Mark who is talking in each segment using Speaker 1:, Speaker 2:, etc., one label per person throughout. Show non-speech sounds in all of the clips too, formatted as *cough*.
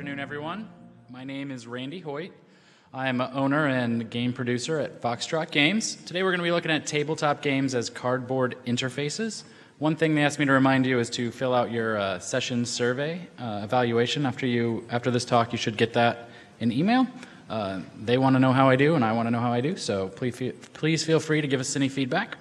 Speaker 1: afternoon, everyone. My name is Randy Hoyt. I am an owner and game producer at Foxtrot Games. Today we're going to be looking at tabletop games as cardboard interfaces. One thing they asked me to remind you is to fill out your uh, session survey uh, evaluation after you after this talk. You should get that in email. Uh, they want to know how I do, and I want to know how I do. So please, please feel free to give us any feedback.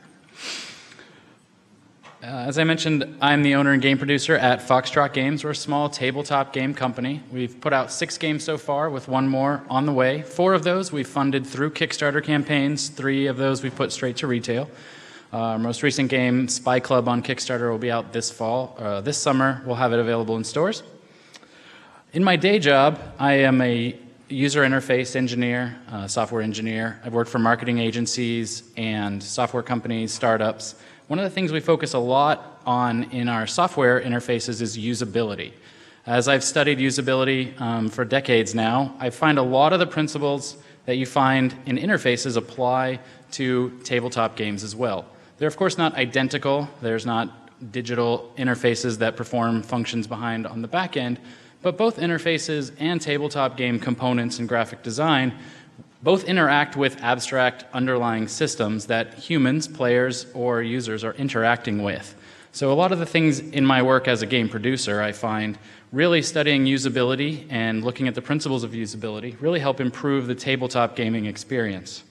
Speaker 1: Uh, as I mentioned, I'm the owner and game producer at Foxtrot Games. We're a small tabletop game company. We've put out six games so far, with one more on the way. Four of those we've funded through Kickstarter campaigns. Three of those we've put straight to retail. Uh, our most recent game, Spy Club on Kickstarter, will be out this fall. Uh, this summer, we'll have it available in stores. In my day job, I am a user interface engineer, uh, software engineer. I've worked for marketing agencies and software companies, startups. One of the things we focus a lot on in our software interfaces is usability. As I've studied usability um, for decades now, I find a lot of the principles that you find in interfaces apply to tabletop games as well. They're, of course, not identical. There's not digital interfaces that perform functions behind on the back end, but both interfaces and tabletop game components and graphic design both interact with abstract underlying systems that humans, players, or users are interacting with. So, a lot of the things in my work as a game producer, I find really studying usability and looking at the principles of usability really help improve the tabletop gaming experience.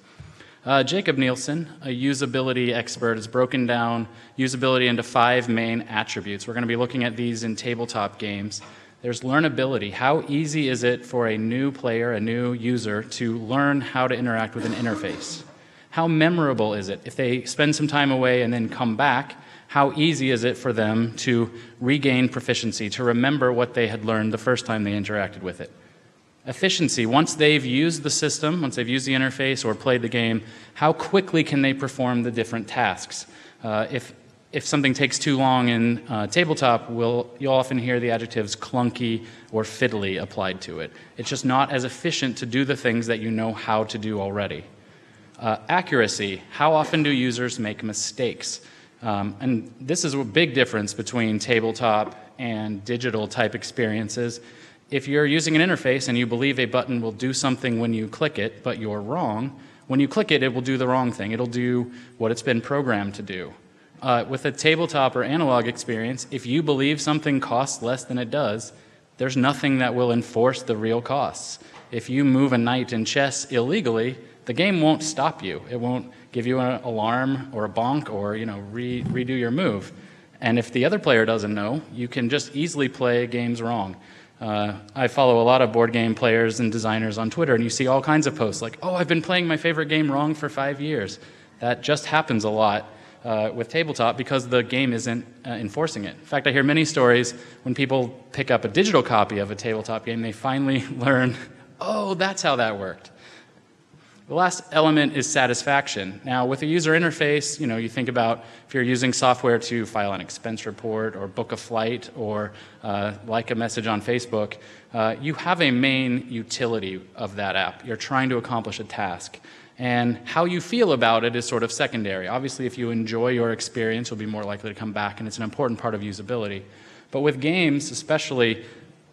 Speaker 1: Uh, Jakob Nielsen, a usability expert, has broken down usability into five main attributes. We're going to be looking at these in tabletop games. There's learnability. How easy is it for a new player, a new user, to learn how to interact with an interface? How memorable is it? If they spend some time away and then come back, how easy is it for them to regain proficiency, to remember what they had learned the first time they interacted with it? Efficiency. Once they've used the system, once they've used the interface or played the game, how quickly can they perform the different tasks? Uh, if if something takes too long in uh, tabletop, we'll, you'll often hear the adjectives clunky or fiddly applied to it. It's just not as efficient to do the things that you know how to do already. Uh, accuracy how often do users make mistakes? Um, and this is a big difference between tabletop and digital type experiences. If you're using an interface and you believe a button will do something when you click it, but you're wrong, when you click it, it will do the wrong thing. It'll do what it's been programmed to do. Uh, with a tabletop or analog experience, if you believe something costs less than it does, there's nothing that will enforce the real costs. If you move a knight in chess illegally, the game won't stop you. It won't give you an alarm or a bonk or you know re- redo your move. And if the other player doesn't know, you can just easily play games wrong. Uh, I follow a lot of board game players and designers on Twitter, and you see all kinds of posts like, "Oh, I've been playing my favorite game wrong for five years." That just happens a lot uh, with tabletop because the game isn't uh, enforcing it. In fact, I hear many stories when people pick up a digital copy of a tabletop game, they finally *laughs* learn, oh, that's how that worked. The last element is satisfaction. Now, with a user interface, you know, you think about if you're using software to file an expense report or book a flight or uh, like a message on Facebook, uh, you have a main utility of that app. You're trying to accomplish a task. And how you feel about it is sort of secondary. Obviously, if you enjoy your experience, you'll be more likely to come back, and it's an important part of usability. But with games, especially,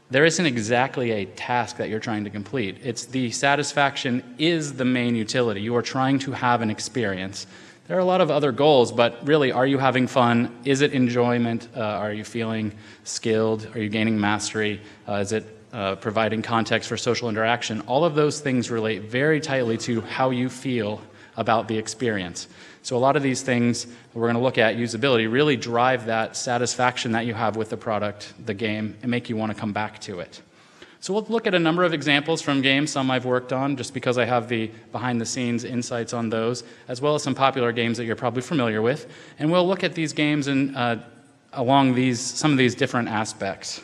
Speaker 1: there isn't exactly a task that you're trying to complete. It's the satisfaction is the main utility. You are trying to have an experience. There are a lot of other goals, but really, are you having fun? Is it enjoyment? Uh, are you feeling skilled? Are you gaining mastery? Uh, is it uh, providing context for social interaction, all of those things relate very tightly to how you feel about the experience. So, a lot of these things we're going to look at, usability, really drive that satisfaction that you have with the product, the game, and make you want to come back to it. So, we'll look at a number of examples from games, some I've worked on, just because I have the behind the scenes insights on those, as well as some popular games that you're probably familiar with. And we'll look at these games and uh, along these, some of these different aspects.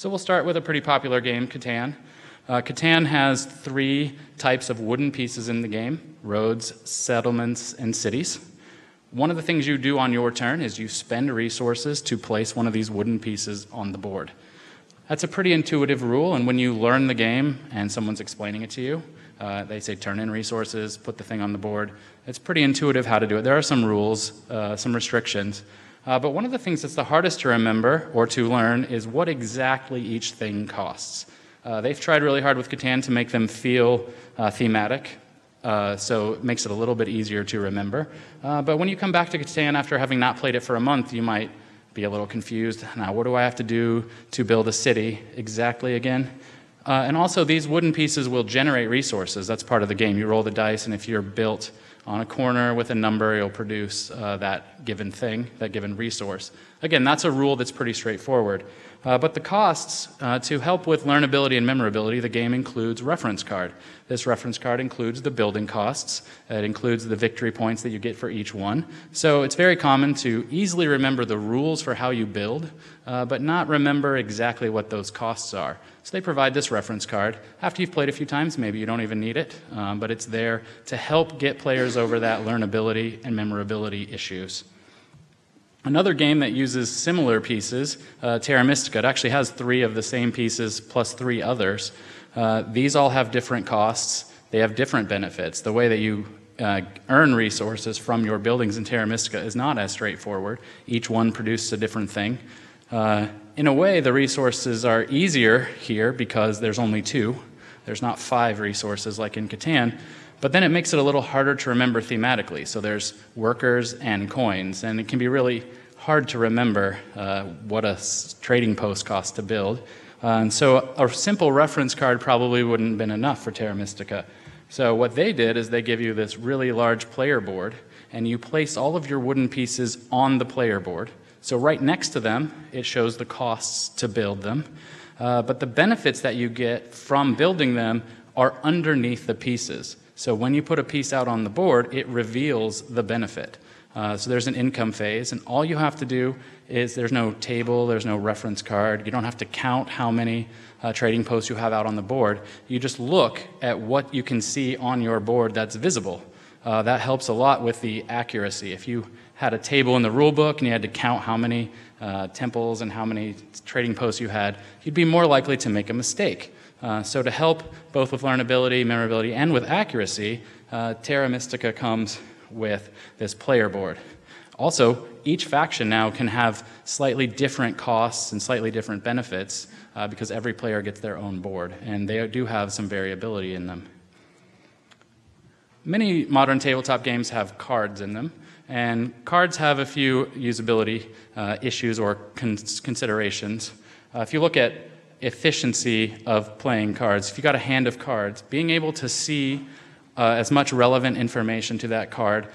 Speaker 1: So we'll start with a pretty popular game, Catan. Uh, Catan has three types of wooden pieces in the game roads, settlements, and cities. One of the things you do on your turn is you spend resources to place one of these wooden pieces on the board. That's a pretty intuitive rule, and when you learn the game and someone's explaining it to you, uh, they say turn in resources, put the thing on the board. It's pretty intuitive how to do it. There are some rules, uh, some restrictions, uh, but one of the things that's the hardest to remember or to learn is what exactly each thing costs. Uh, they've tried really hard with Catan to make them feel uh, thematic, uh, so it makes it a little bit easier to remember. Uh, but when you come back to Catan after having not played it for a month, you might be a little confused. Now, what do I have to do to build a city exactly again? Uh, and also, these wooden pieces will generate resources. That's part of the game. You roll the dice, and if you're built on a corner with a number, it'll produce uh, that given thing, that given resource. Again, that's a rule that's pretty straightforward. Uh, but the costs, uh, to help with learnability and memorability, the game includes reference card. This reference card includes the building costs. It includes the victory points that you get for each one. So it's very common to easily remember the rules for how you build, uh, but not remember exactly what those costs are. So they provide this reference card. After you've played a few times, maybe you don't even need it, um, but it's there to help get players over that learnability and memorability issues. Another game that uses similar pieces, uh, Terra Mystica, it actually has three of the same pieces plus three others. Uh, these all have different costs, they have different benefits. The way that you uh, earn resources from your buildings in Terra Mystica is not as straightforward. Each one produces a different thing. Uh, in a way, the resources are easier here because there's only two. There's not five resources like in Catan. But then it makes it a little harder to remember thematically. So there's workers and coins, and it can be really hard to remember uh, what a trading post costs to build. Uh, and so a simple reference card probably wouldn't have been enough for Terra Mystica. So what they did is they give you this really large player board, and you place all of your wooden pieces on the player board. So right next to them, it shows the costs to build them. Uh, but the benefits that you get from building them are underneath the pieces. So when you put a piece out on the board, it reveals the benefit. Uh, so there's an income phase, and all you have to do is there's no table, there's no reference card. You don't have to count how many uh, trading posts you have out on the board. You just look at what you can see on your board that's visible. Uh, that helps a lot with the accuracy. If you had a table in the rule book and you had to count how many uh, temples and how many trading posts you had, you'd be more likely to make a mistake. Uh, so to help both with learnability, memorability, and with accuracy, uh, Terra Mystica comes with this player board. Also, each faction now can have slightly different costs and slightly different benefits uh, because every player gets their own board, and they do have some variability in them. Many modern tabletop games have cards in them, and cards have a few usability uh, issues or cons- considerations. Uh, if you look at efficiency of playing cards. If you got a hand of cards, being able to see uh, as much relevant information to that card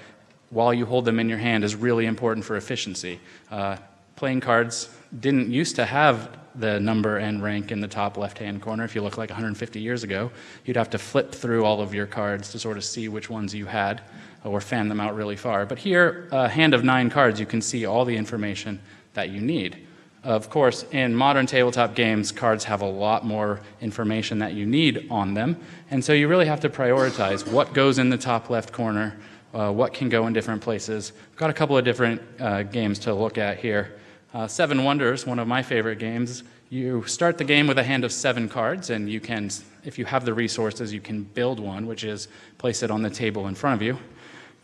Speaker 1: while you hold them in your hand is really important for efficiency. Uh, playing cards didn't used to have the number and rank in the top left hand corner. If you look like 150 years ago, you'd have to flip through all of your cards to sort of see which ones you had or fan them out really far. But here, a hand of nine cards, you can see all the information that you need. Of course, in modern tabletop games, cards have a lot more information that you need on them, and so you really have to prioritize what goes in the top left corner, uh, what can go in different places. I've got a couple of different uh, games to look at here. Uh, seven Wonders, one of my favorite games. You start the game with a hand of seven cards, and you can, if you have the resources, you can build one, which is place it on the table in front of you.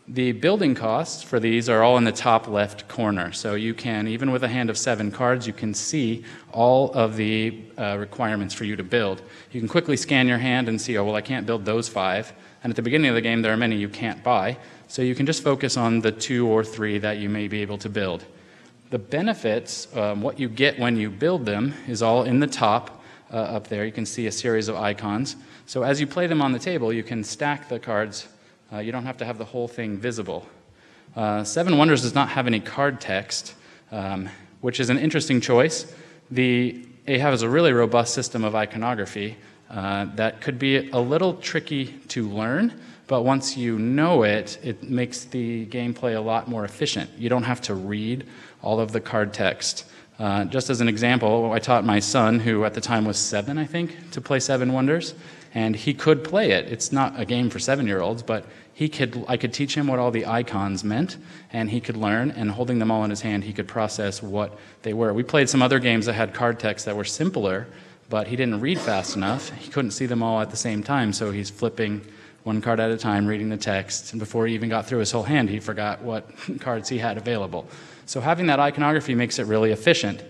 Speaker 1: The building costs for these are all in the top left corner. So you can, even with a hand of seven cards, you can see all of the uh, requirements for you to build. You can quickly scan your hand and see, oh, well, I can't build those five. And at the beginning of the game, there are many you can't buy. So you can just focus on the two or three that you may be able to build. The benefits, um, what you get when you build them, is all in the top uh, up there. You can see a series of icons. So as you play them on the table, you can stack the cards uh, you don't have to have the whole thing visible. Uh, Seven Wonders does not have any card text, um, which is an interesting choice. The AHAV has a really robust system of iconography uh, that could be a little tricky to learn, but once you know it, it makes the gameplay a lot more efficient. You don't have to read all of the card text. Uh, just as an example, I taught my son, who at the time was seven, I think, to play Seven Wonders, and he could play it. It's not a game for seven year olds, but he could, I could teach him what all the icons meant, and he could learn, and holding them all in his hand, he could process what they were. We played some other games that had card text that were simpler, but he didn't read fast enough. He couldn't see them all at the same time, so he's flipping one card at a time, reading the text, and before he even got through his whole hand, he forgot what *laughs* cards he had available. So having that iconography makes it really efficient.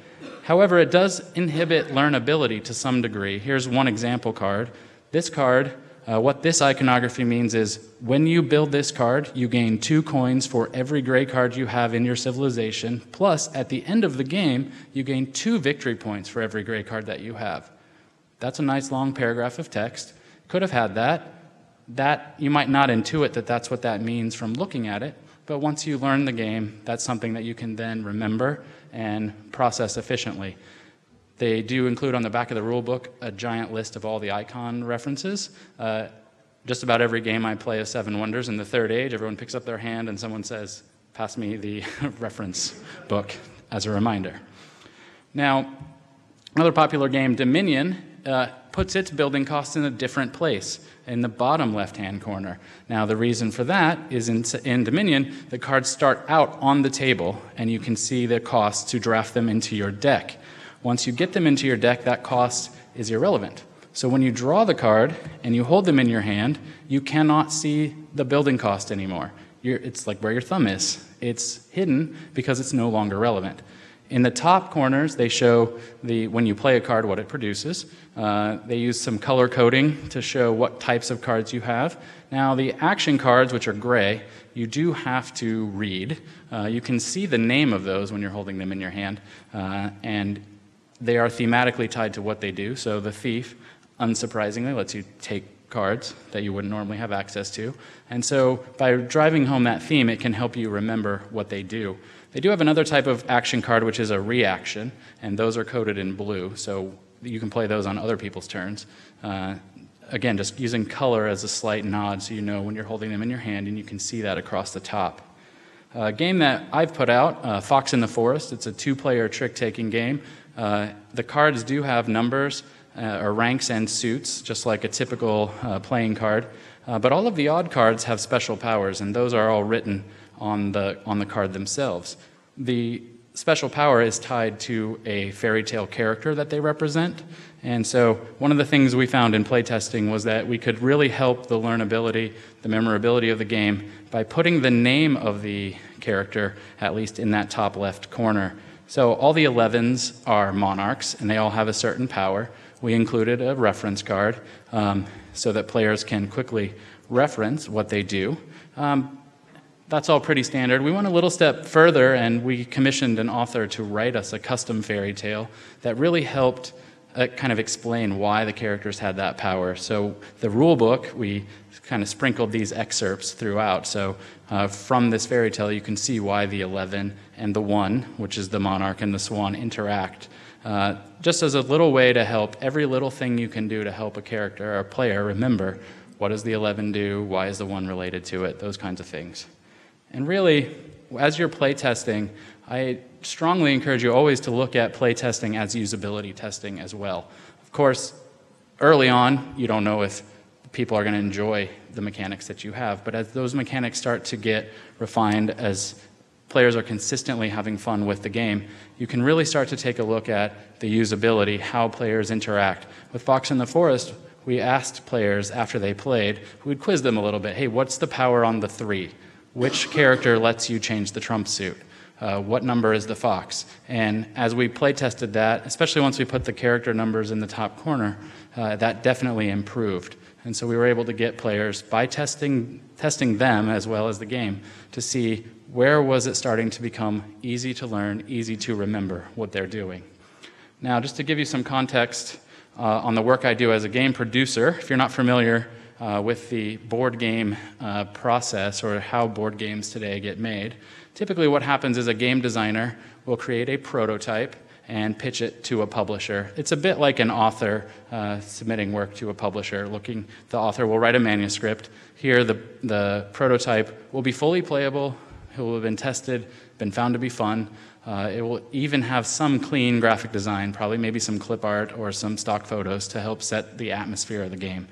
Speaker 1: However, it does inhibit learnability to some degree. Here's one example card. This card, uh, what this iconography means is when you build this card, you gain two coins for every gray card you have in your civilization. Plus, at the end of the game, you gain two victory points for every gray card that you have. That's a nice long paragraph of text. Could have had that. That you might not intuit that that's what that means from looking at it, but once you learn the game, that's something that you can then remember and process efficiently. They do include on the back of the rule book a giant list of all the icon references. Uh, just about every game I play of Seven Wonders in the third age, everyone picks up their hand and someone says, Pass me the *laughs* reference book as a reminder. Now, another popular game, Dominion, uh, puts its building costs in a different place in the bottom left hand corner. Now, the reason for that is in, in, Dominion, the cards start out on the table, and you can see the cost to draft them into your deck. Once you get them into your deck, that cost is irrelevant. So when you draw the card and you hold them in your hand, you cannot see the building cost anymore. You're, it's like where your thumb is. It's hidden because it's no longer relevant. In the top corners, they show the, when you play a card, what it produces. Uh, they use some color coding to show what types of cards you have. Now, the action cards, which are gray, you do have to read. Uh, you can see the name of those when you're holding them in your hand, uh, and they are thematically tied to what they do. So, the thief, unsurprisingly, lets you take cards that you wouldn't normally have access to. And so, by driving home that theme, it can help you remember what they do. They do have another type of action card, which is a reaction, and those are coded in blue, so you can play those on other people's turns. Uh, again, just using color as a slight nod so you know when you're holding them in your hand and you can see that across the top. A game that I've put out, uh, Fox in the Forest, it's a two player trick taking game. Uh, the cards do have numbers uh, or ranks and suits, just like a typical uh, playing card. Uh, but all of the odd cards have special powers, and those are all written on the, on the card themselves. The special power is tied to a fairy tale character that they represent. And so, one of the things we found in playtesting was that we could really help the learnability, the memorability of the game by putting the name of the character, at least in that top left corner. So, all the 11s are monarchs, and they all have a certain power. We included a reference card um, so that players can quickly reference what they do. Um, that's all pretty standard. We went a little step further and we commissioned an author to write us a custom fairy tale that really helped uh, kind of explain why the characters had that power. So, the rule book, we kind of sprinkled these excerpts throughout. So, uh, from this fairy tale, you can see why the 11 and the 1, which is the monarch and the swan, interact. Uh, just as a little way to help every little thing you can do to help a character or a player remember what does the 11 do, why is the 1 related to it, those kinds of things. And really, as you're playtesting, I strongly encourage you always to look at playtesting as usability testing as well. Of course, early on, you don't know if people are going to enjoy the mechanics that you have, but as those mechanics start to get refined, as players are consistently having fun with the game, you can really start to take a look at the usability, how players interact. With Fox in the Forest, we asked players after they played, we'd quiz them a little bit hey, what's the power on the three? which character lets you change the trump suit? Uh, what number is the fox? And as we play tested that, especially once we put the character numbers in the top corner, uh, that definitely improved. And so we were able to get players by testing, testing them as well as the game to see where was it starting to become easy to learn, easy to remember what they're doing. Now, just to give you some context uh, on the work I do as a game producer, if you're not familiar, uh, with the board game uh, process or how board games today get made. Typically, what happens is a game designer will create a prototype and pitch it to a publisher. It's a bit like an author uh, submitting work to a publisher. Looking, the author will write a manuscript. Here, the, the prototype will be fully playable. It will have been tested, been found to be fun. Uh, it will even have some clean graphic design, probably maybe some clip art or some stock photos to help set the atmosphere of the game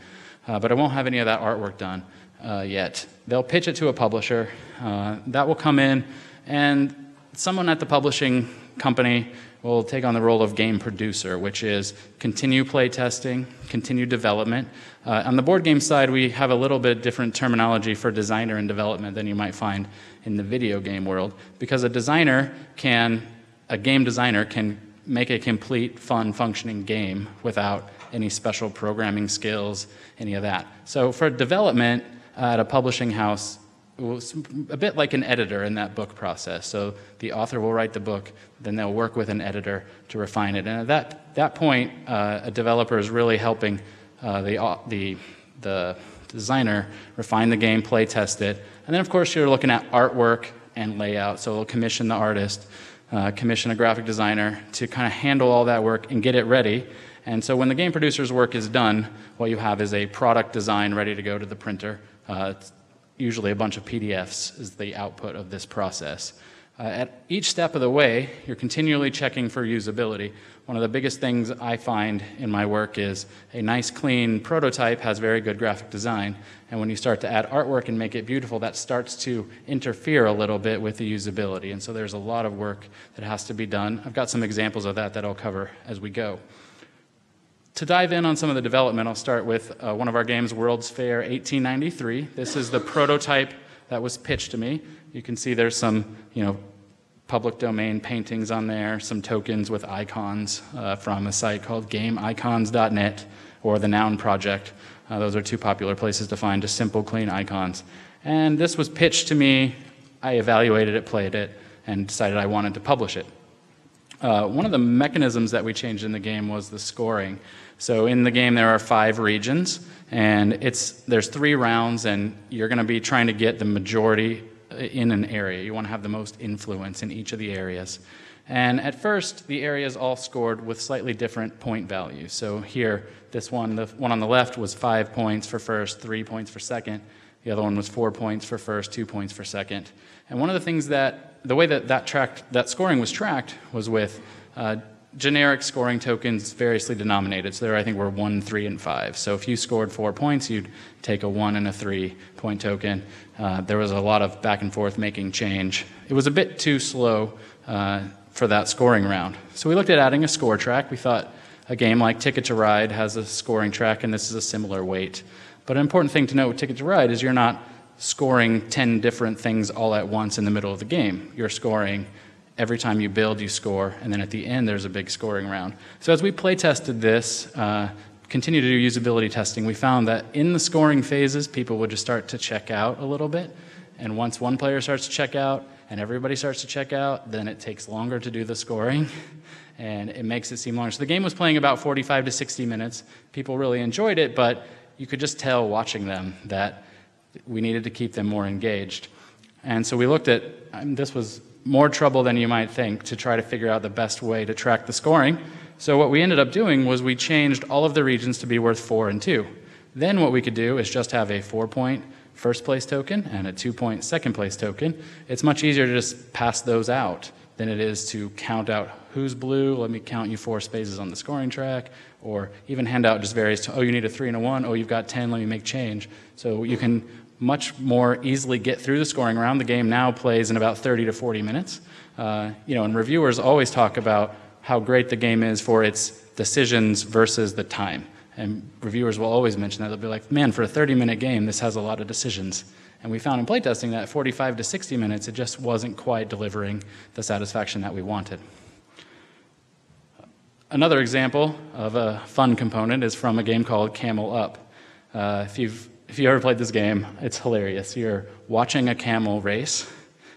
Speaker 1: uh, but I won't have any of that artwork done uh, yet. They'll pitch it to a publisher. Uh, that will come in, and someone at the publishing company will take on the role of game producer, which is continue play testing, continue development. Uh, on the board game side, we have a little bit different terminology for designer and development than you might find in the video game world, because a designer can, a game designer can make a complete, fun, functioning game without any special programming skills, any of that. So for development at a publishing house, a bit like an editor in that book process. So the author will write the book, then they'll work with an editor to refine it. And at that, that point, uh, a developer is really helping uh, the, the, the designer refine the game, play test it. And then, of course, you're looking at artwork and layout. So they'll commission the artist, uh, commission a graphic designer to kind of handle all that work and get it ready. And so when the game producer's work is done, what you have is a product design ready to go to the printer. Uh, usually a bunch of PDFs is the output of this process. Uh, at each step of the way, you're continually checking for usability. One of the biggest things I find in my work is a nice, clean prototype has very good graphic design. And when you start to add artwork and make it beautiful, that starts to interfere a little bit with the usability. And so there's a lot of work that has to be done. I've got some examples of that that I'll cover as we go. To dive in on some of the development, I'll start with uh, one of our games, World's Fair 1893. This is the prototype that was pitched to me. You can see there's some, you know, public domain paintings on there, some tokens with icons uh, from a site called gameicons.net or the Noun Project. Uh, those are two popular places to find just simple, clean icons. And this was pitched to me. I evaluated it, played it, and decided I wanted to publish it. Uh, one of the mechanisms that we changed in the game was the scoring. So in the game there are five regions, and it's there's three rounds, and you're going to be trying to get the majority in an area. You want to have the most influence in each of the areas. And at first, the areas all scored with slightly different point values. So here, this one, the one on the left was five points for first, three points for second. The other one was four points for first, two points for second. And one of the things that, the way that that, tracked, that scoring was tracked was with uh, generic scoring tokens variously denominated. So there, I think, were one, three, and five. So if you scored four points, you'd take a one and a three point token. Uh, there was a lot of back and forth making change. It was a bit too slow uh, for that scoring round. So we looked at adding a score track. We thought a game like Ticket to Ride has a scoring track, and this is a similar weight. But an important thing to note with Ticket to Ride is you're not scoring 10 different things all at once in the middle of the game. You're scoring every time you build, you score, and then at the end, there's a big scoring round. So as we play tested this, uh, continue to do usability testing, we found that in the scoring phases, people would just start to check out a little bit. And once one player starts to check out and everybody starts to check out, then it takes longer to do the scoring *laughs* and it makes it seem longer. So the game was playing about 45 to 60 minutes. People really enjoyed it, but you could just tell watching them that we needed to keep them more engaged. And so we looked at, um, this was more trouble than you might think to try to figure out the best way to track the scoring. So what we ended up doing was we changed all of the regions to be worth 4 and 2. Then what we could do is just have a 4-point first place token and a 2-point second place token. It's much easier to just pass those out than it is to count out who's blue, let me count you four spaces on the scoring track, or even hand out just various, oh, you need a 3 and a 1, oh, you've got 10, let me make change. So you can much more easily get through the scoring round. The game now plays in about 30 to 40 minutes. Uh, you know, and reviewers always talk about how great the game is for its decisions versus the time. And reviewers will always mention that. They'll be like, man, for a 30 minute game, this has a lot of decisions. And we found in playtesting that 45 to 60 minutes, it just wasn't quite delivering the satisfaction that we wanted. Another example of a fun component is from a game called Camel Up. Uh, if you've if you ever played this game, it's hilarious. You're watching a camel race,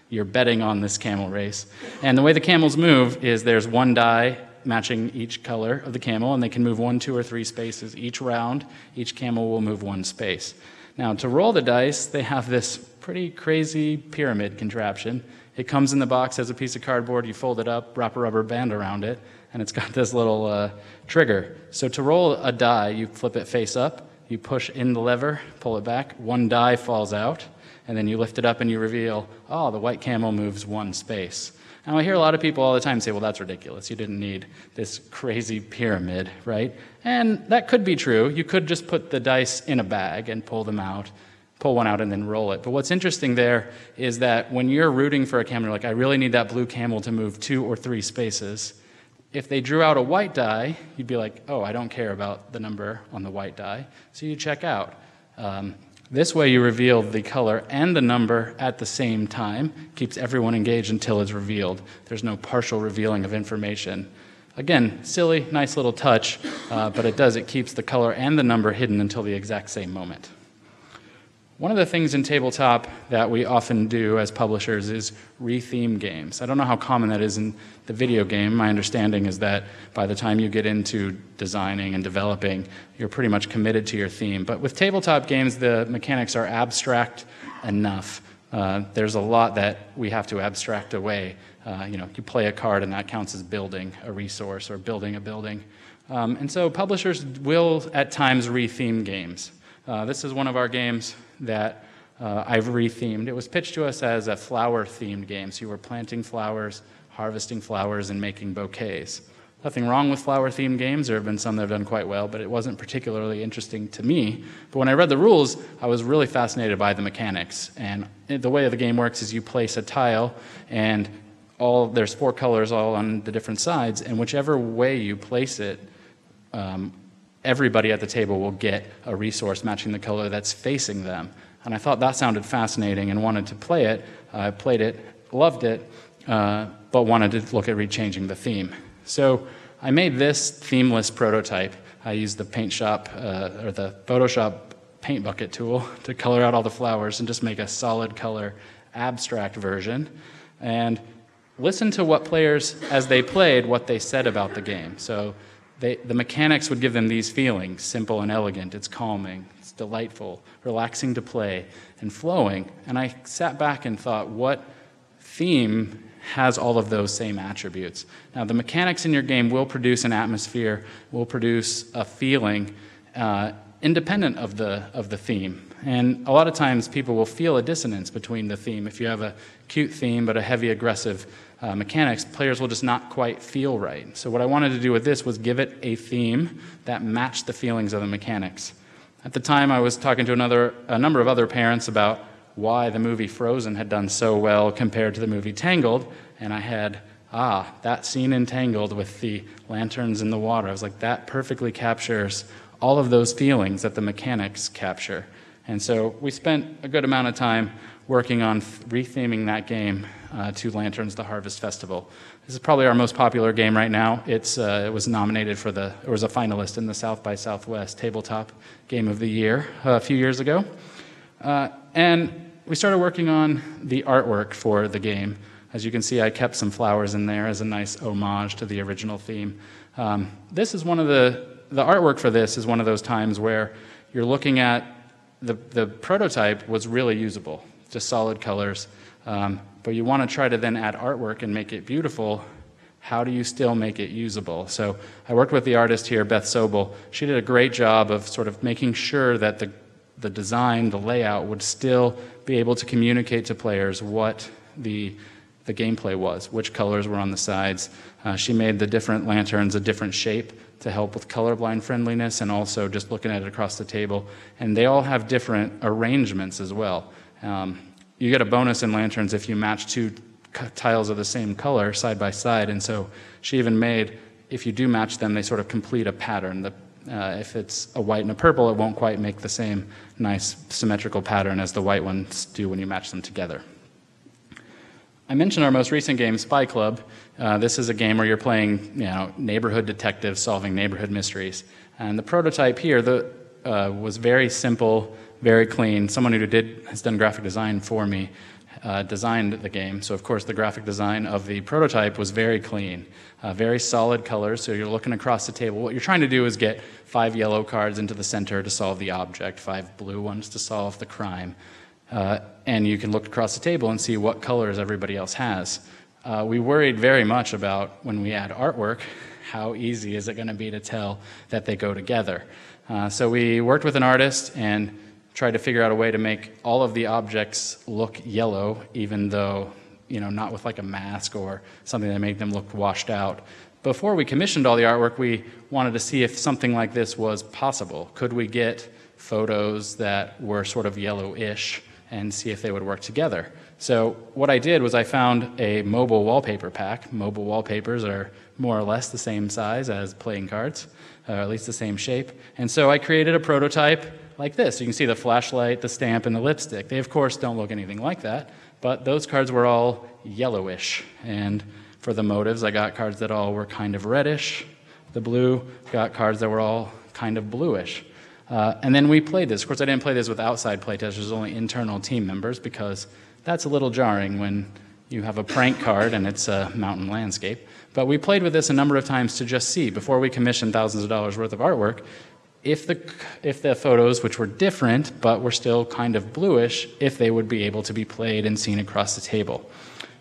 Speaker 1: you're betting on this camel race. And the way the camels move is there's one die matching each color of the camel, and they can move one, two, or three spaces each round. Each camel will move one space. Now, to roll the dice, they have this pretty crazy pyramid contraption. It comes in the box as a piece of cardboard. You fold it up, wrap a rubber band around it, and it's got *laughs* this little uh, trigger. So to roll a die, you flip it face up, you push in the lever, pull it back, one die falls out, and then you lift it up and you reveal, oh, the white camel moves one space. Now, I hear a lot of people all the time say, well, that's ridiculous. You didn't need this crazy pyramid, right? And that could be true. You could just put the dice in a bag and pull them out, pull one out and then roll it. But what's interesting there is that when you're rooting for a camel, you're like, I really need that blue camel to move two or three spaces if they drew out a white die, you'd be like, oh, I don't care about the number on the white die. So you check out. Um, this way, you reveal the color and the number at the same time, keeps everyone engaged until it's revealed. There's no partial revealing of information. Again, silly, nice little touch, uh, but it does, it keeps the color and the number hidden until the exact same moment. One of the things in tabletop that we often do as publishers is retheme games. I don't know how common that is in the video game. My understanding is that by the time you get into designing and developing, you're pretty much committed to your theme. But with tabletop games, the mechanics are abstract enough. Uh, there's a lot that we have to abstract away. Uh, you know, you play a card and that counts as building a resource or building a building. Um, and so publishers will at times retheme games. Uh, this is one of our games that uh, I've rethemed. It was pitched to us as a flower themed game. So you were planting flowers, harvesting flowers, and making bouquets. Nothing wrong with flower themed games. There have been some that have done quite well, but it wasn't particularly interesting to me. But when I read the rules, I was really fascinated by the mechanics. And the way the game works is you place a tile, and all there's four colors all on the different sides, and whichever way you place it, um, everybody at the table will get a resource matching the color that's facing them. And I thought that sounded fascinating and wanted to play it. I played it, loved it, uh, but wanted to look at rechanging the theme. So I made this themeless prototype. I used the paint shop uh, or the Photoshop paint bucket tool *laughs* to color out all the flowers and just make a solid color abstract version. And listen to what players, as they played, what they said about the game. So they, the mechanics would give them these feelings simple and elegant, it's calming, it's delightful, relaxing to play, and flowing. And I sat back and thought, what theme has all of those same attributes? Now, the mechanics in your game will produce an atmosphere, will produce a feeling uh, independent of the, of the theme. And a lot of times people will feel a dissonance between the theme. If you have a cute theme but a heavy aggressive uh, mechanics, players will just not quite feel right. So, what I wanted to do with this was give it a theme that matched the feelings of the mechanics. At the time, I was talking to another, a number of other parents about why the movie Frozen had done so well compared to the movie Tangled, and I had, ah, that scene in Tangled with the lanterns in the water. I was like, that perfectly captures all of those feelings that the mechanics capture. And so we spent a good amount of time working on retheming that game uh, to Lanterns the Harvest Festival. This is probably our most popular game right now. It's, uh, it was nominated for the, it was a finalist in the South by Southwest Tabletop Game of the Year a few years ago. Uh, and we started working on the artwork for the game. As you can see, I kept some flowers in there as a nice homage to the original theme. Um, this is one of the, the artwork for this is one of those times where you're looking at the, the prototype was really usable just solid colors. Um, but you want to try to then add artwork and make it beautiful. How do you still make it usable? So I worked with the artist here, Beth Sobel. She did a great job of sort of making sure that the, the design, the layout would still be able to communicate to players what the the gameplay was, which colors were on the sides. Uh, she made the different lanterns a different shape to help with colorblind friendliness and also just looking at it across the table. And they all have different arrangements as well. Um, you get a bonus in lanterns if you match two tiles of the same color side by side. And so she even made, if you do match them, they sort of complete a pattern. The, uh, if it's a white and a purple, it won't quite make the same nice symmetrical pattern as the white ones do when you match them together. I mentioned our most recent game, Spy Club. Uh, this is a game where you're playing, you know, neighborhood detectives solving neighborhood mysteries. And the prototype here the, uh, was very simple very clean. Someone who did has done graphic design for me uh, designed the game. So of course the graphic design of the prototype was very clean, uh, very solid colors. So you're looking across the table. What you're trying to do is get five yellow cards into the center to solve the object, five blue ones to solve the crime, uh, and you can look across the table and see what colors everybody else has. Uh, we worried very much about when we add artwork, how easy is it going to be to tell that they go together. Uh, so we worked with an artist and tried to figure out a way to make all of the objects look yellow, even though, you know, not with like a mask or something that made them look washed out. Before we commissioned all the artwork, we wanted to see if something like this was possible. Could we get photos that were sort of yellowish and see if they would work together? So, what I did was I found a mobile wallpaper pack. Mobile wallpapers are more or less the same size as playing cards, or at least the same shape. And so I created a prototype like this. You can see the flashlight, the stamp, and the lipstick. They, of course, don't look anything like that, but those cards were all yellowish. And For the motives, I got cards that all were kind of reddish. The blue got cards that were all kind of bluish. Uh, and then we played this. Of course, I didn't play this with outside playtesters, only internal team members, because that's a little jarring when you have a prank card and it's a mountain landscape. But we played with this a number of times to just see, before we commissioned thousands of dollars worth of artwork, if the, if the photos, which were different but were still kind of bluish, if they would be able to be played and seen across the table.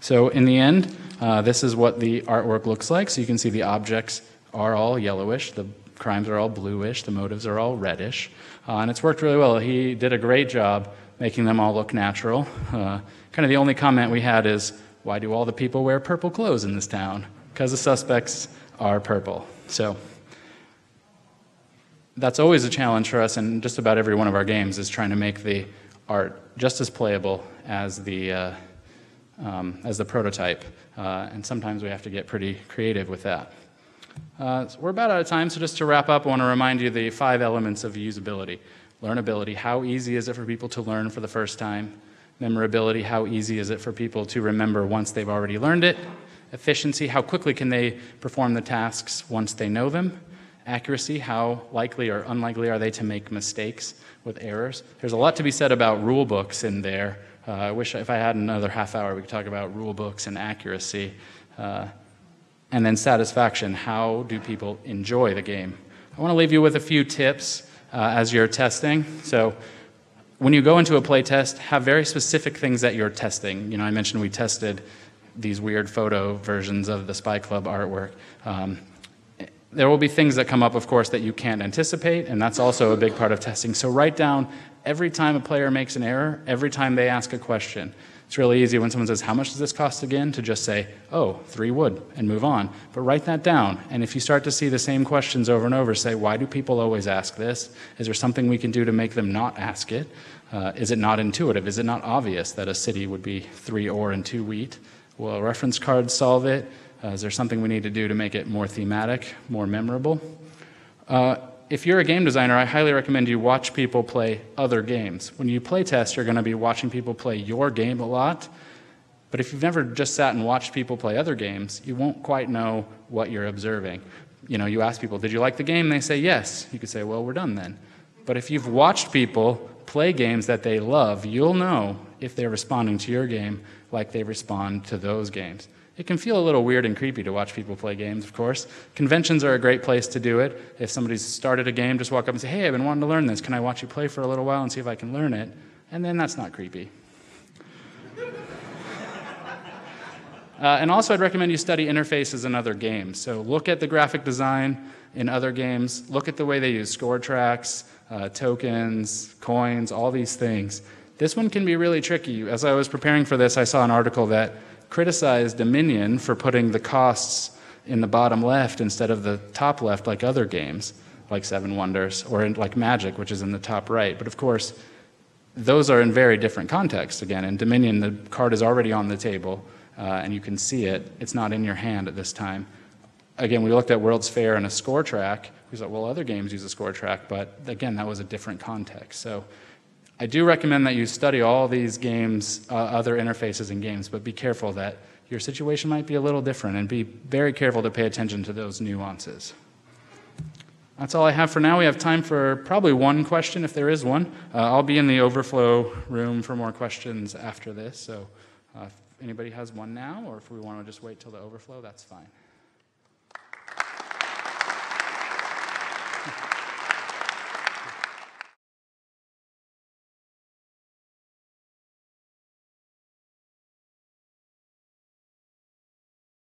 Speaker 1: So in the end, uh, this is what the artwork looks like. So you can see the objects are all yellowish, the crimes are all bluish, the motives are all reddish, uh, and it's worked really well. He did a great job making them all look natural. Uh, kind of the only comment we had is, why do all the people wear purple clothes in this town? because the suspects are purple. So that's always a challenge for us in just about every one of our games is trying to make the art just as playable as the, uh, um, as the prototype. Uh, and sometimes we have to get pretty creative with that. Uh, so we're about out of time, so just to wrap up, I want to remind you the five elements of usability. Learnability, how easy is it for people to learn for the first time? Memorability, how easy is it for people to remember once they've already learned it? Efficiency, how quickly can they perform the tasks once they know them? Accuracy, how likely or unlikely are they to make mistakes with errors? There's a lot to be said about rule books in there. Uh, I wish if I had another half hour, we could talk about rule books and accuracy. Uh, and then satisfaction, how do people enjoy the game? I want to leave you with a few tips uh, as you're testing. So, when you go into a play test, have very specific things that you're testing. You know, I mentioned we tested these weird photo versions of the Spy Club artwork. Um, there will be things that come up, of course, that you can't anticipate, and that's also a big part of testing. So write down every time a player makes an error, every time they ask a question. It's really easy when someone says, How much does this cost again? to just say, Oh, three wood, and move on. But write that down. And if you start to see the same questions over and over, say, Why do people always ask this? Is there something we can do to make them not ask it? Uh, is it not intuitive? Is it not obvious that a city would be three ore and two wheat? Will a reference cards solve it? Uh, is there something we need to do to make it more thematic, more memorable? Uh, if you're a game designer, I highly recommend you watch people play other games. When you play test, you're going to be watching people play your game a lot. But if you've never just sat and watched people play other games, you won't quite know what you're observing. You know, you ask people, Did you like the game? They say yes. You could say, Well, we're done then. But if you've watched people play games that they love, you'll know if they're responding to your game like they respond to those games. It can feel a little weird and creepy to watch people play games, of course. Conventions are a great place to do it. If somebody's started a game, just walk up and say, Hey, I've been wanting to learn this. Can I watch you play for a little while and see if I can learn it? And then that's not creepy. *laughs* Uh, and also, I'd recommend you study interfaces in other games. So, look at the graphic design in other games, look at the way they use score tracks, uh, tokens, coins, all these things. This one can be really tricky. As I was preparing for this, I saw an article that criticized Dominion for putting the costs in the bottom left instead of the top left, like other games, like Seven Wonders, or like Magic, which is in the top right. But of course, those are in very different contexts. Again, in Dominion, the card is already on the table, uh, and you can see it. It's not in your hand at this time. Again, we looked at World's Fair and a score track. We thought, well, other games use a score track, but again, that was a different context. So I do recommend that you study all these games, uh, other interfaces and games, but be careful that your situation might be a little different and be very careful to pay attention to those nuances. That's all I have for now. We have time for probably one question if there is one. Uh, I'll be in the overflow room for more questions after this, so uh, if anybody has one now or if we want to just wait till the overflow, that's fine.